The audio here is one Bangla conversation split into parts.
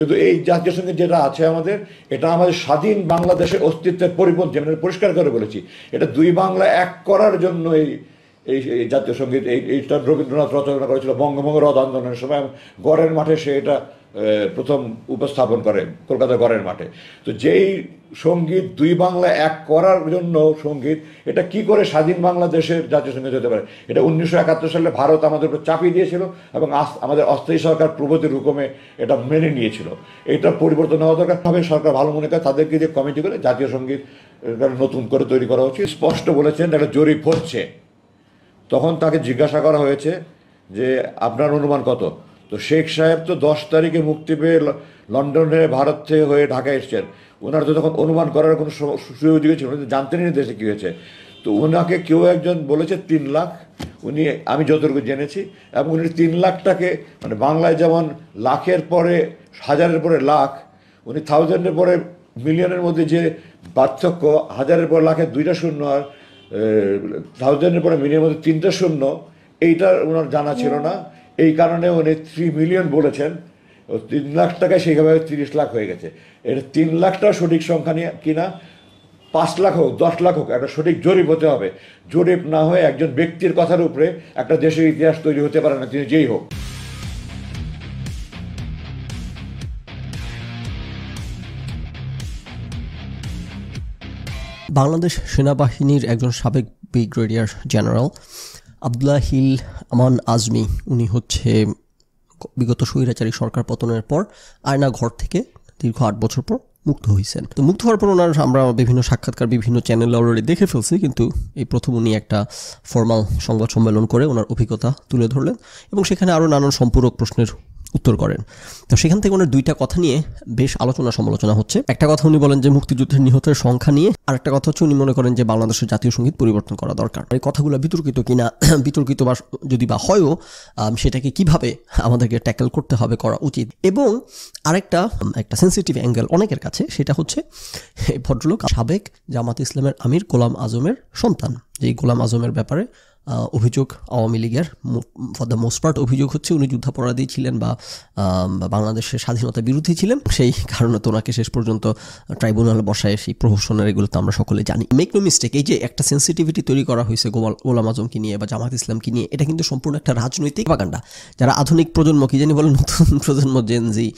কিন্তু এই জাতীয় সংগীত যেটা আছে আমাদের, এটা আমাদের স্বাধীন বাংলাদেশের অস্তিত্বের পরিপন্থী আমি পরিষ্কার করে বলেছি, এটা দুই বাংলা এক করার জন্য এই এই জাতীয় সংগীত, এই, এইটা রবীন্দ্রনাথ রচনা করেছিল বঙ্গভঙ্গ রথ আন্দোলনের সময় গড়ের মাঠে সে এটা প্রথম উপস্থাপন করে কলকাতা গড়ের মাঠে। তো যেই সংগীত দুই বাংলা এক করার জন্য সংগীত, এটা কি করে স্বাধীন বাংলাদেশের জাতীয় সংগীত হতে পারে? এটা উনিশশো একাত্তর সালে ভারত আমাদের উপর চাপিয়ে দিয়েছিল এবং আমাদের অস্থায়ী সরকার প্রগতির হুকুমে এটা মেনে নিয়েছিল। এটা পরিবর্তন হওয়া দরকার। হবে সরকার ভালো মনে করে তাদেরকে যে কমিটি করে জাতীয় সংগীত নতুন করে তৈরি করা উচিত স্পষ্ট বলেছেন, একটা জরিপ হচ্ছে। তখন তাকে জিজ্ঞাসা করা হয়েছে যে আপনার অনুমান কত? তো শেখ সাহেব তো দশ তারিখে মুক্তি পেয়ে লন্ডনে ভারত থেকে হয়ে ঢাকায় এসছেন। ওনার তো তখন অনুমান করার কোনো সুযোগ ছিল উনি তো জানতেনই না দেশে কী হয়েছে। তো ওনাকে কেউ একজন বলেছে তিন লাখ, উনি, আমি যতটুকু জেনেছি, এবং উনি তিন লাখটাকে মানে বাংলায় যেমন লাখের পরে, হাজারের পরে লাখ, উনি থাউজেন্ডের পরে মিলিয়নের মধ্যে যে পার্থক্য, হাজারের পর লাখের দুইটা শূন্য আর থাউজেন্ডের পরে মিলিয়নের মধ্যে তিনটা শূন্য, এইটা ওনার জানা ছিল না। এই কারণে উনি থ্রি মিলিয়ন বলেছেন। তিন লাখ টাকায় সেইভাবে তিরিশ লাখ হয়ে গেছে। এটা তিন লাখটাও সঠিক সংখ্যা নিয়ে কিনা, পাঁচ লাখ হোক, দশ লাখ হোক, একটা সঠিক জরিপ হতে হবে। জরিপ না হয়ে একজন ব্যক্তির কথার উপরে একটা দেশের ইতিহাস তৈরি হতে পারে না, তিনি যেই হোক। বাংলাদেশ সেনাবাহিনীর একজন সাবেক ব্রিগেডিয়ার জেনারেল আবদুল্লাহ হিল আমান আজমি, উনি হচ্ছে বিগত স্বৈরাচারী সরকার পতনের পর আয়না ঘর থেকে দীর্ঘ আট বছর পর মুক্ত হয়েছেন। তো মুক্ত হওয়ার পর ওনার আমরা বিভিন্ন সাক্ষাৎকার, বিভিন্ন চ্যানেল অলরেডি দেখে ফেলছি, কিন্তু এই প্রথম উনি একটা ফর্মাল সংবাদ সম্মেলন করে ওনার অভিজ্ঞতা তুলে ধরলেন এবং সেখানে আরও নানান সম্পূরক প্রশ্নের উত্তর করেন। তো সেখান থেকে ওনার দুইটা কথা নিয়ে বেশ আলোচনা সমালোচনা হচ্ছে। একটা কথা উনি বলেন যে মুক্তিযুদ্ধের নিহতের সংখ্যা নিয়ে আর একটা কথা হচ্ছে উনি মনে করেন যে বাংলাদেশের জাতীয় সংগীত পরিবর্তন করা দরকার। এই কথাগুলো বিতর্কিত কিনা, বিতর্কিত বা যদি বা হয়ও সেটাকে কীভাবে আমাদেরকে ট্যাকেল করতে হবে করা উচিত। এবং আরেকটা একটা সেন্সিটিভ অ্যাঙ্গেল অনেকের কাছে, সেটা হচ্ছে, এই ভদ্রলোক সাবেক জামাত ইসলামের আমির গোলাম আজমের সন্তান। যে গোলাম আজমের ব্যাপারে অভিযোগ আওয়ামী লীগের ফর দ্য মোস্ট পার্ট অভিযোগ হচ্ছে উনি যুদ্ধাপরাধী ছিলেন বা বাংলাদেশের স্বাধীনতা বিরোধী ছিলেন। সেই কারণে তো ওনাকে শেষ পর্যন্ত ট্রাইব্যুনাল বসায়, সেই প্রহসনের এগুলো তো আমরা সকলে জানি। মেক নো মিস্টেক এই যে একটা সেন্সিটিভিটি তৈরি করা হয়েছে গোলাম- গোলাম আজমকে নিয়ে বা জামাত ইসলামকে নিয়ে, এটা কিন্তু সম্পূর্ণ একটা রাজনৈতিক বাগান্ডা যারা আধুনিক প্রজন্ম, কি জানি বলে নতুন প্রজন্ম জেনজি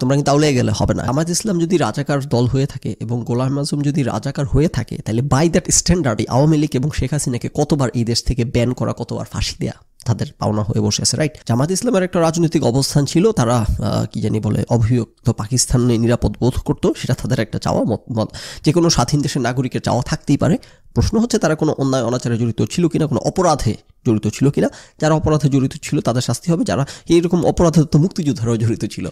তোমরা কিন্তু তাহলে গেলে হবে না। জামাত ইসলাম যদি রাজাকার দল হয়ে থাকে এবং গোলাম আজম যদি রাজাকার হয়ে থাকে, তাহলে by that standard Awami League এবং শেখ হাসিনাকে কতবার এই দেশ থেকে ব্যান করা কতবার ফাঁসি দেয়া তাদের পাওনা হয়ে বসে আছে রাইট জামাত ইসলামের একটা রাজনৈতিক অবস্থান ছিল, তারা কি জানি বলে, অভিযুক্ত পাকিস্তানে নিরাপদ বোধ করতো, সেটা তাদের একটা চাওয়া, মত মত যে কোনো স্বাধীন দেশের নাগরিকের চাওয়া থাকতেই পারে। প্রশ্ন হচ্ছে, তারা কোনো অন্যায় অনাচারে জড়িত ছিল কিনা, কোনো অপরাধে জড়িত ছিল কিনা? যারা অপরাধে জড়িত ছিল, তাদের শাস্তি হবে? যারা এইরকম অপরাধে তো মুক্তিযোদ্ধারাও জড়িত ছিল।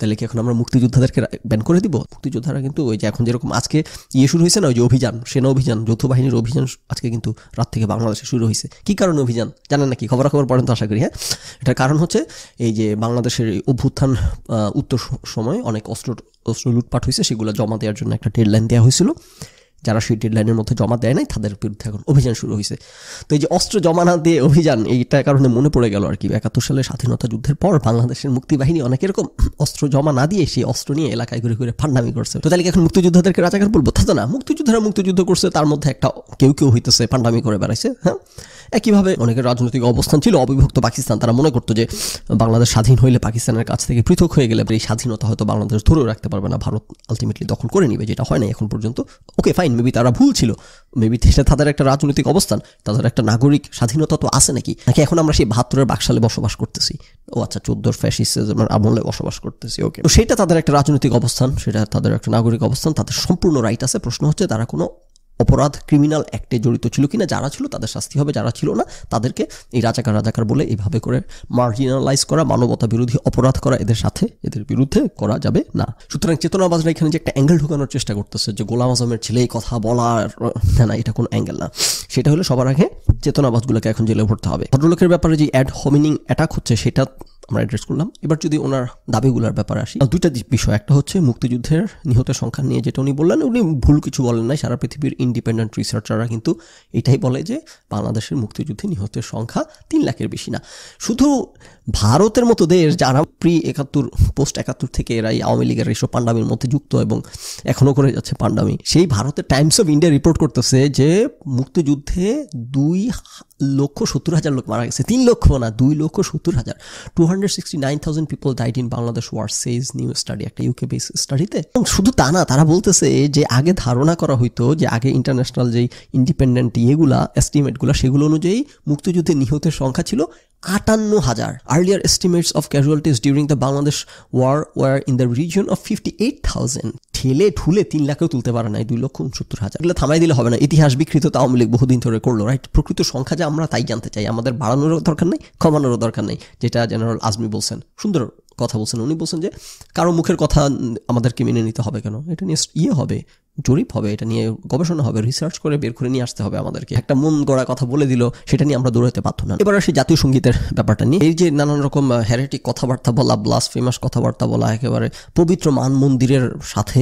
তাহলে কি এখন আমরা মুক্তিযোদ্ধাদেরকে ব্যান করে দিব? মুক্তিযোদ্ধারা কিন্তু ওই যে এখন যেরকম আজকে ইয়ে শুরু হয়েছে না, ওই যে অভিযান, সেনা অভিযান, যৌথ বাহিনীর অভিযান আজকে কিন্তু রাত থেকে বাংলাদেশে শুরু হয়েছে। কী কারণে অভিযান? জানেন নাকি? খবরাখবর পড়েন তো আশা করি হ্যাঁ? এটার কারণ হচ্ছে এই যে বাংলাদেশের অভ্যুত্থান উত্তর সময় অনেক অস্ত্র অস্ত্র লুটপাট হয়েছে, সেগুলো জমা দেওয়ার জন্য একটা ডেডলাইন দেওয়া হয়েছিল। যারা সেই ডেডলাইনের মধ্যে জমা দেয় নাই, তাদের বিরুদ্ধে এখন অভিযান শুরু হয়েছে তো এই যে অস্ত্র জমা না দিয়ে অভিযান এইটার কারণে মনে পড়ে গেল আর কি। একাত্তর সালে স্বাধীনতা যুদ্ধের পর বাংলাদেশের মুক্তিবাহিনী অনেক এরকম অস্ত্র জমা না দিয়ে সেই অস্ত্র নিয়ে এলাকায় ঘুরে ঘুরে ফান্ডামি করছে। তো তাহলে এখন মুক্তিযোদ্ধাদেরকে রাজাকার বলব? তা না, মুক্তিযোদ্ধারা মুক্তিযুদ্ধ করছে, তার মধ্যে একটা কেউ কেউ হইতেছে, ফান্ডামি করে বেড়াইছে হ্যাঁ? একইভাবে অনেকের রাজনৈতিক অবস্থান ছিল অবিভক্ত পাকিস্তান। তারা মনে করতো যে বাংলাদেশ স্বাধীন হইলে পাকিস্তানের কাছ থেকে পৃথক হয়ে গেলে, এই স্বাধীনতা হয়তো বাংলাদেশ ধরেও রাখতে পারবে না। ভারত আলটিমেটলি দখল করে নিবে, যেটা হয় না এখন পর্যন্ত। ওকে ফাইন মেবি তারা ভুল ছিল। মেবি সেটা তাদের একটা রাজনৈতিক অবস্থান, তাদের একটা নাগরিক স্বাধীনতা তো আছে নাকি? নাকি এখন আমরা সেই বাহাত্তরের বাকশালে বসবাস করতেছি? ও আচ্ছা চোদ্দোর ফ্যাসিস্টের আমলে বসবাস করতেছি ওকে তো সেটা তাদের একটা রাজনৈতিক অবস্থান, সেটা তাদের একটা নাগরিক অবস্থান, তাদের সম্পূর্ণ রাইট আছে। প্রশ্ন হচ্ছে, তারা কোনো অপরাধ ক্রিমিনাল অ্যাক্টে জড়িত ছিল কিনা, যারা ছিল, তাদের শাস্তি হবে, যারা ছিল না, তাদেরকে এই রাজাকার রাজাকার বলে এইভাবে করে মার্জিনালাইজ করা, মানবতা বিরোধী অপরাধ করা, এদের সাথে, এদের বিরুদ্ধে করা যাবে না। সুতরাং চেতনাবাজরা এখানে যে একটা অ্যাঙ্গেল ঢুকানোর চেষ্টা করতেছে, যে গোলাম আজমের ছেলে কথা বলার, না না, এটা কোনো অ্যাঙ্গেল না। সেটা হলো সবার আগে চেতনাবাজগুলোকে এখন জেলে ভরতে হবে। ভদ্রলোকের ব্যাপারে যে অ্যাড হোমিনিং অ্যাটাক হচ্ছে, সেটা আমরা অ্যাড্রেস করলাম। এবার যদি ওনার দাবিগুলোর ব্যাপারে আসি দুইটা বিষয়। একটা হচ্ছে মুক্তিযুদ্ধের নিহতের সংখ্যা নিয়ে যেটা উনি বললেন, উনি ভুল কিছু বলেন নাই। সারা পৃথিবীর ইন্ডিপেন্ডেন্ট রিসার্চাররা কিন্তু এটাই বলে যে বাংলাদেশের মুক্তিযুদ্ধে নিহতের সংখ্যা তিন লাখের বেশি না। শুধু ভারতের মতো দেশ যারা প্রি একাত্তর পোস্ট একাত্তর থেকে এরা এই আওয়ামী লীগের এইসব পান্ডামির মধ্যে যুক্ত এবং এখনও করে যাচ্ছে পান্ডামি সেই ভারতের টাইমস অফ ইন্ডিয়া রিপোর্ট করতেছে যে মুক্তিযুদ্ধে দুই লক্ষ সত্তর হাজার লোক মারা গেছে। তিন লক্ষ না, দুই লক্ষ সত্তর হাজার। Two hundred sixty nine thousand people died in Bangladesh war says new study একটা ইউকে বেস স্টাডিতে এবং শুধু তা না, তারা বলতেছে যে আগে ধারণা করা হইতো যে আগে ইন্টারন্যাশনাল যেই ইন্ডিপেন্ডেন্ট ইয়েগুলা এস্টিমেটগুলো সেগুলো অনুযায়ী মুক্তিযুদ্ধে নিহতের সংখ্যা ছিল আটান্ন হাজার। Earlier estimates of casualties during the Bangladesh war war in the region of fifty eight thousand ঠেলে ঠুলে তিন লাখেও তুলতে পারে নাই, দুই লক্ষ উনসত্তর হাজার। এগুলো থামাই দিলে হবে না। ইতিহাস বিকৃত তো আওয়ামী লীগ বহুদিন ধরে করল রাইট প্রকৃত সংখ্যা যে আমরা তাই জানতে চাই। আমাদের বাড়ানোরও দরকার নেই, কমানোরও দরকার নেই, যেটা জেনারেল আজমি বলছেন। সুন্দর কথা বলছেন। উনি বলছেন যে, কারও মুখের কথা আমাদেরকে মেনে নিতে হবে কেন? এটা নিয়ে ইয়ে হবে। জরিপ হবে, এটা নিয়ে গবেষণা হবে রিসার্চ করে বের করে নিয়ে আসতে হবে আমাদেরকে। একটা মন গড়া কথা বলে দিল, সেটা নিয়ে আমরা দৌড়াতে পারতো না। এবার আসি জাতীয় সঙ্গীতের ব্যাপারটা নিয়ে। এই যে নানান রকম হ্যারেটিক কথাবার্তা বলা ব্লাস ফেমাস কথাবার্তা বলা, একেবারে পবিত্র মান মন্দিরের সাথে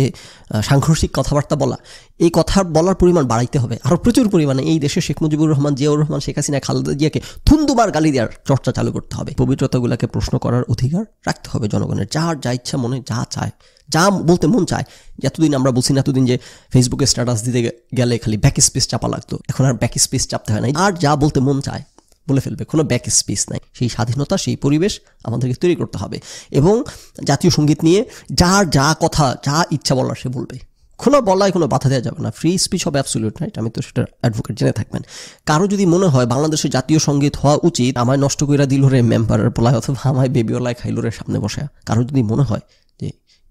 সাংঘর্ষিক কথাবার্তা বলা এই কথা বলার পরিমাণ বাড়াইতে হবে। আরও প্রচুর পরিমাণে এই দেশে শেখ মুজিবুর রহমান, জিয়াউর রহমান, শেখ হাসিনা, খালেদা জিয়াকে থুন্দুবার গালি দেওয়ার চর্চা চালু করতে হবে। পবিত্রতাগুলোকে প্রশ্ন করার অধিকার রাখতে হবে জনগণের। যার যা ইচ্ছা মনে, যা চায়, যা বলতে মন চায়। এতদিন আমরা বলছি না, এতদিন যে ফেসবুকে স্ট্যাটাস দিতে গেলে খালি ব্যাক স্পেস চাপা লাগতো। এখন আর ব্যাক স্পেস চাপতে হয় না। আর যা বলতে মন চায়, বলে ফেলবে। কোনো ব্যাক স্পেস নাই। সেই স্বাধীনতা, সেই পরিবেশ আমাদেরকে তৈরি করতে হবে। এবং জাতীয় সংগীত নিয়ে যার যা কথা, যা ইচ্ছা বলার সে বলবে। কোনো বলায় কোনো বাধা দেওয়া যাবে না। ফ্রি স্পিচ হবে অ্যাবসলিউট রাইট আমি তো সেটা অ্যাডভোকেট জেনে থাকবেন। কারও যদি মনে হয় বাংলাদেশের জাতীয় সংগীত হওয়া উচিত আমায় নষ্ট কইরা দিল রে মেম্বারের পোলায় অথবা আমায় বেবিওলায় খাইলো রে সামনে বসে। কারও যদি মনে হয় যে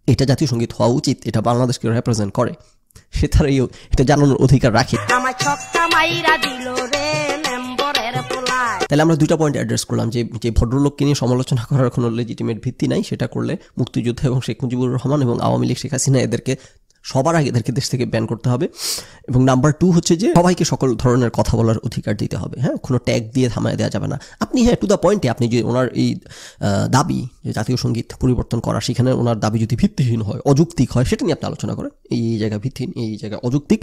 এটা জাতীয় সংগীত হওয়া উচিত এটা বাংলাদেশকে রিপ্রেজেন্ট করে সে তার এই এটা জানানোর অধিকার রাখে। তাহলে আমরা দুইটা পয়েন্ট অ্যাড্রেস করলাম যে যে ভদ্রলোককে নিয়ে সমালোচনা করার কোনো লেজিটিমেট ভিত্তি নাই সেটা করলে মুক্তিযুদ্ধ এবং শেখ মুজিবুর রহমান এবং আওয়ামী লীগ শেখ হাসিনা এদেরকে সবার আগে এদেরকে দেশ থেকে ব্যান করতে হবে। এবং নাম্বার টু হচ্ছে যে সবাইকে সকল ধরনের কথা বলার অধিকার দিতে হবে। হ্যাঁ কোনো ট্যাগ দিয়ে থামায় দেওয়া যাবে না। আপনি হ্যাঁ টু দ্য পয়েন্টে আপনি যে ওনার এই দাবি যে জাতীয় সংগীত পরিবর্তন করা, সেখানে ওনার দাবি যদি ভিত্তিহীন হয়, অযৌক্তিক হয়, সেটা নিয়ে আপনি আলোচনা করেন। এই এই জায়গা ভিত্তিহীন, এই জায়গা অযৌক্তিক।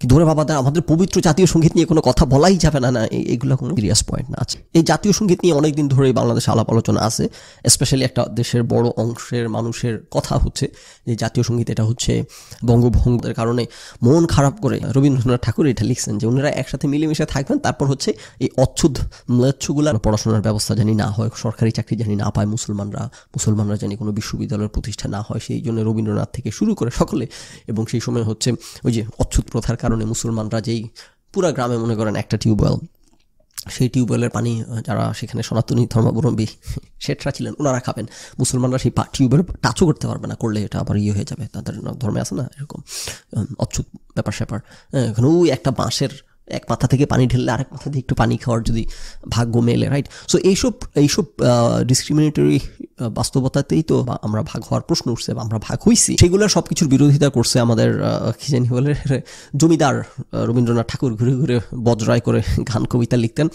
কি ধরে দা আমাদের পবিত্র জাতীয় সংগীত নিয়ে কোনো কথা বলাই যাবে না না এইগুলো কোনো সিরিয়াস পয়েন্ট না আছে। এই জাতীয় সংগীত নিয়ে অনেকদিন ধরেই বাংলাদেশে আলাপ আলোচনা আছে স্পেশালি একটা দেশের বড় অংশের মানুষের কথা হচ্ছে যে জাতীয় সংগীত এটা হচ্ছে বঙ্গভঙ্গের কারণে মন খারাপ করে। রবীন্দ্রনাথ ঠাকুর এটা লিখছেন যে ওনারা একসাথে মিলেমিশে থাকবেন, তারপর হচ্ছে এই অচ্ছুদ ম্লেচ্ছগুলার পড়াশোনার ব্যবস্থা জানি না হয়, সরকারি চাকরি জানি না পায় মুসলমানরা। মুসলমানরা জানি কোনো বিশ্ববিদ্যালয়ের প্রতিষ্ঠা না হয়, সেই জন্য রবীন্দ্রনাথ থেকে শুরু করে সকলে এবং সেই সময় হচ্ছে ওই যে অচ্ছুত প্রথার কারণে মুসলমানরা যেই পুরা গ্রামে মনে করেন একটা টিউবওয়েল, সেই টিউবওয়েলের পানি, যারা সেখানে সনাতনী ধর্মাবলম্বী শেঠরা ছিলেন, ওনারা খাবেন। মুসলমানরা সেই টিউবওয়েল টাচও করতে পারবে না, করলে এটা আবার ইয়ে হয়ে যাবে, তাদের ধর্মে আছে না এরকম অচ্ছুত ব্যাপার স্যাপার ওই একটা বাঁশের এক মাথা থেকে পানি ঢেললে আরেক মাথা দিয়ে একটু পানি খাওয়ার যদি ভাগ্য মেলে রাইট সো এইসব এইসব ডিসক্রিমিনেটরি বাস্তবতাতেই তো আমরা ভাগ হওয়ার প্রশ্ন উঠছে বা আমরা ভাগ হইছি। সেগুলো সব কিছুর বিরোধিতা করছে আমাদের কি বলে, জমিদার রবীন্দ্রনাথ ঠাকুর ঘুরে ঘুরে বজ্রায় করে গান, কবিতা লিখতেন।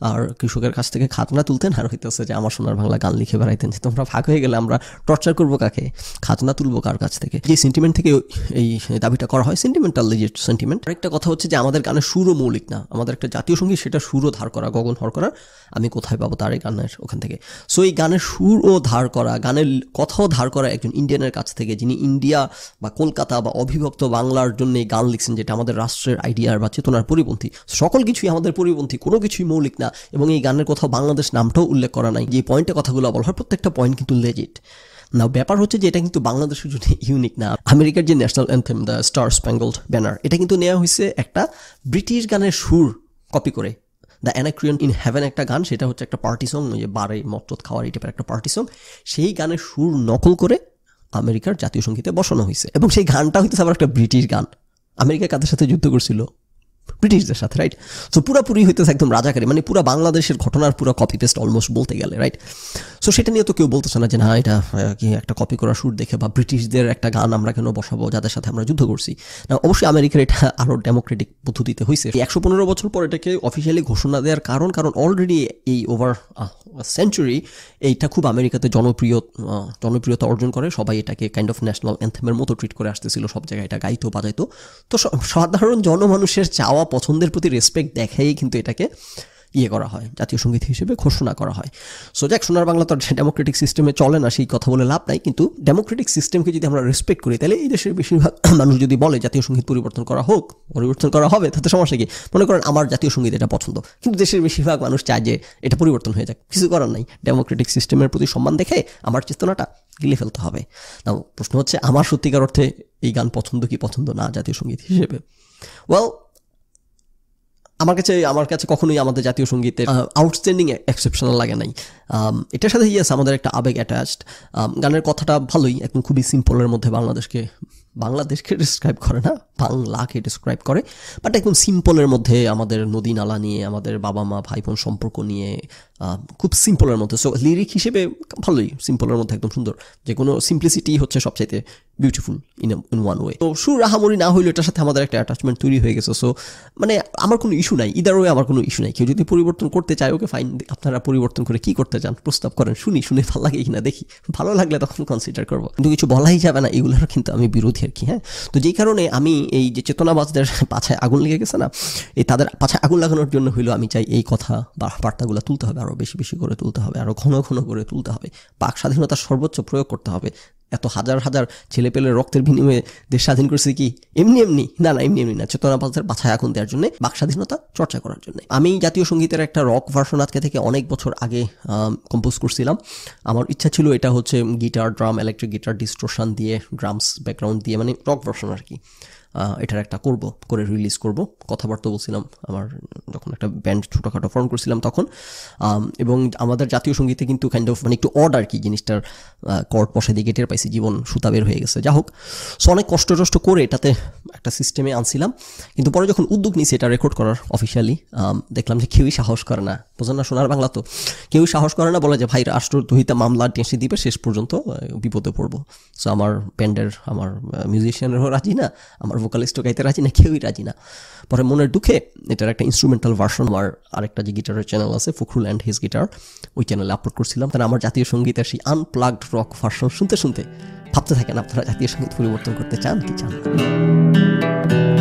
আর কৃষকের কাছ থেকে খাতনা তুলতেন আর হইতেছে যে আমার সোনার বাংলা গান লিখে বেড়াইতেন যে তোমরা ভাগ হয়ে গেলে আমরা টর্চার করব কাকে? খাতনা তুলবো কার কাছ থেকে? যে সেন্টিমেন্ট থেকে এই দাবিটা করা হয় সেন্টিমেন্টাল লিজেট সেন্টিমেন্ট আরেকটা কথা হচ্ছে যে আমাদের গানের সুরও মৌলিক না। আমাদের একটা জাতীয় সংগীত সেটা সুরও ধার করা, গগন হর করা আমি কোথায় পাবো তার এই গানের ওখান থেকে। সো এই গানের সুরও ধার করা, গানের কথাও ধার করা একজন ইন্ডিয়ানের কাছ থেকে, যিনি ইন্ডিয়া বা কলকাতা বা অবিভক্ত বাংলার জন্য এই গান লিখছেন, যেটা আমাদের রাষ্ট্রের আইডিয়ার বা চেতনার পরিপন্থী। সকল কিছুই আমাদের পরিপন্থী, কোনো কিছুই মৌলিক না। এবং এই গানের কোথাও বাংলাদেশ নামটাও উল্লেখ করা নাই। যে পয়েন্টে কথাগুলো বলা হয়, প্রত্যেকটা পয়েন্ট কিন্তু লেজিট না ব্যাপার হচ্ছে যে এটা কিন্তু বাংলাদেশের জন্য ইউনিক না। আমেরিকার যে national anthem the star spangled banner এটা কিন্তু নেওয়া হয়েছে একটা ব্রিটিশ গানের সুর কপি করে। দ্য অ্যানাক্রিয়ন ইন হ্যাভেন একটা গান, সেটা হচ্ছে একটা পার্টি সং ওই যে বারে মটত খাওয়ার এই টাইপের একটা পার্টি সং সেই গানের সুর নকল করে আমেরিকার জাতীয় সঙ্গীতে বসানো হয়েছে। এবং সেই গানটা হইতেছে আবার একটা ব্রিটিশ গান। আমেরিকা কাদের সাথে যুদ্ধ করছিল? ব্রিটিশদের সাথে রাইট সো পুরোপুরি হইতেছে একদম রাজাকারী মানে পুরো বাংলাদেশের ঘটনার পুরো কপি পেস্ট অলমোস্ট বলতে গেলে রাইট সো সেটা নিয়ে তো কেউ বলতেছে না যে, না, এটা কি একটা কপি করা সুর দেখে বা ব্রিটিশদের একটা গান আমরা কেন বসাবো, যাদের সাথে আমরা যুদ্ধ করছি? না অবশ্যই আমেরিকার এটা আরও ডেমোক্রেটিক পদ্ধতিতে হয়েছে একশো পনেরো বছর পর এটাকে অফিসিয়ালি ঘোষণা দেওয়ার কারণ কারণ অলরেডি এই ওভার সেঞ্চুরি এইটা খুব আমেরিকাতে জনপ্রিয় জনপ্রিয়তা অর্জন করে। সবাই এটাকে কাইন্ড অফ ন্যাশনাল অ্যান্থেমের মতো ট্রিট করে আসতেছিল, সব জায়গায় এটা গাইতো, বাজাইতো। তো সাধারণ জনমানুষের চাওয়া, পছন্দের প্রতি রেসপেক্ট দেখাই কিন্তু এটাকে ইয়ে করা হয়, জাতীয় সংগীত হিসেবে ঘোষণা করা হয়। সো যাক, সোনার বাংলা তো ডেমোক্রেটিক সিস্টেমে চলে না, সেই কথা বলে লাভ নাই, কিন্তু ডেমোক্রেটিক সিস্টেমকে যদি আমরা রেসপেক্ট করি, তাহলে এই দেশের বেশিরভাগ মানুষ যদি বলে জাতীয় সংগীত পরিবর্তন করা হোক, পরিবর্তন করা হবে, তাতে সমস্যা কি? মনে করেন আমার জাতীয় সংগীত এটা পছন্দ, কিন্তু দেশের বেশিরভাগ মানুষ চায় যে এটা পরিবর্তন হয়ে যাক, কিছু করার নাই। ডেমোক্রেটিক সিস্টেমের প্রতি সম্মান দেখে আমার চেতনাটা গিলে ফেলতে হবে। নাও প্রশ্ন হচ্ছে, আমার সত্যিকার অর্থে এই গান পছন্দ কি পছন্দ না জাতীয় সংগীত হিসেবে? ওয়েল আমার কাছে আমার কাছে কখনোই আমাদের জাতীয় সঙ্গীতের আউটস্ট্যান্ডিং এক্সেপশনাল লাগে নাই। এটার সাথে ইয়েস আমাদের একটা আবেগ অ্যাটাচড গানের কথাটা ভালোই, একদম খুবই সিম্পলের মধ্যে বাংলাদেশকে বাংলাদেশকে ডিসক্রাইব করে না, বাংলাকে ডিসক্রাইব করে। বাট একদম সিম্পলের মধ্যে আমাদের নদী নালা নিয়ে, আমাদের বাবা মা ভাই বোন সম্পর্ক নিয়ে খুব সিম্পলের মধ্যে। সো লিরিক হিসেবে ভালোই, সিম্পলের মধ্যে একদম সুন্দর। যে কোনো সিম্পলিসিটি হচ্ছে সবচাইতে beautiful in in one way তো সুর রাহামরি না হইলে এটার সাথে আমাদের একটা অ্যাটাচমেন্ট তৈরি হয়ে গেছে। সো মানে আমার কোনো ইস্যু নাই। ইদার ওয়ে আমার কোনো ইস্যু নাই। কেউ যদি পরিবর্তন করতে চায়, ওকে ফাইন আপনারা পরিবর্তন করে কি করতে চান, প্রস্তাব করেন, শুনি, শুনে ভালো লাগে কিনা, দেখি। ভালো লাগলে তখন কনসিডার করব। কিন্তু কিছু বলাই যাবে না এগুলোর কিন্তু আমি বিরোধী আর কি হ্যাঁ? তো যেই কারণে আমি এই যে চেতনাবাজদের পাছায় আগুন লেগে গেছে না, এই তাদের পাছায় আগুন লাগানোর জন্য হইল আমি চাই এই কথা বা বার্তাগুলো তুলতে হবে আরও বেশি বেশি করে তুলতে হবে আরও ঘন ঘন করে তুলতে হবে। পাক স্বাধীনতার সর্বোচ্চ প্রয়োগ করতে হবে। এত হাজার হাজার ছেলেপেলের রক্তের বিনিময়ে দেশ স্বাধীন করছে কি? এমনি এমনি। না না, এমনি এমনি না। চেতনাবাজদের বাছায় আগুন দেওয়ার জন্য বাক স্বাধীনতা চর্চা করার জন্য। আমি জাতীয় সঙ্গীতের একটা রক ভার্সন আজকে থেকে অনেক বছর আগে কম্পোজ করছিলাম। আমার ইচ্ছা ছিল এটা হচ্ছে guitar drum electric guitar distortion দিয়ে ড্রামস ব্যাকগ্রাউন্ড দিয়ে মানে রক ভার্সন আর কি। এটার একটা করব, করে রিলিজ করব। কথাবার্তা বলছিলাম, আমার যখন একটা ব্যান্ড ছোটোখাটো ফর্ম করছিলাম তখন এবং আমাদের জাতীয় সঙ্গীতে কিন্তু কাইন্ড অফ মানে একটু অড আর কি জিনিসটার কর্ড বসে দিয়ে গেটের পাইছি, জীবন সুতা বের হয়ে গেছে। যা হোক সো অনেক কষ্ট টষ্ট করে এটাতে একটা সিস্টেমে আনছিলাম, কিন্তু পরে যখন উদ্যোগ নিয়েছি এটা রেকর্ড করার অফিসিয়ালি দেখলাম যে কেউই সাহস করে না। বোঝেন না শোনার বাংলা তো, কেউই সাহস করে না বলে যে, ভাই, রাষ্ট্রদ্রোহিতা মামলা, টেঁসে দিবে শেষ পর্যন্ত বিপদে পড়ব। সো আমার ব্যান্ডের আমার মিউজিশিয়ানেরও রাজি না, আমার ভোকালিস্টও গাইতে রাজি না, কেউই রাজি না পরে মনের দুঃখে এটার একটা ইনস্ট্রুমেন্টাল ভার্সন আমার আরেকটা যে গিটারের চ্যানেল আছে ফখরুল অ্যান্ড হিজ গিটার ওই চ্যানেলে আপলোড করছিলাম তাহলে আমার জাতীয় সঙ্গীতের সেই আনপ্লাগড রক ভার্সন শুনতে শুনতে ভাবতে থাকেন আপনারা জাতীয় সংগীত পরিবর্তন করতে চান কি চান না?